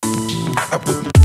I put